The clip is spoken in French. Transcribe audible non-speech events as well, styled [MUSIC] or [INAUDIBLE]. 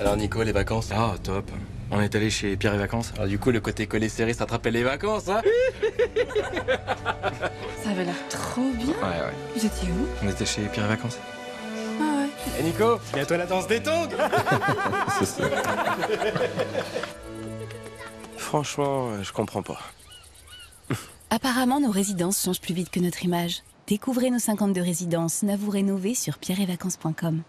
Alors Nico, les vacances Ah, top. On est allé chez Pierre et Vacances. Alors du coup, le côté collé serré, ça les vacances, hein [LAUGHS] Ça avait l'air trop bien. Ouais, ouais. Vous étiez où? On était chez Pierre et Vacances. Ah ouais. Et Nico Bientôt la danse des tongs [LAUGHS] C'est ça. Franchement, je comprends pas. Apparemment, nos résidences changent plus vite que notre image. Découvrez nos 52 résidences neuves ou rénovées sur pierreetvacances.com.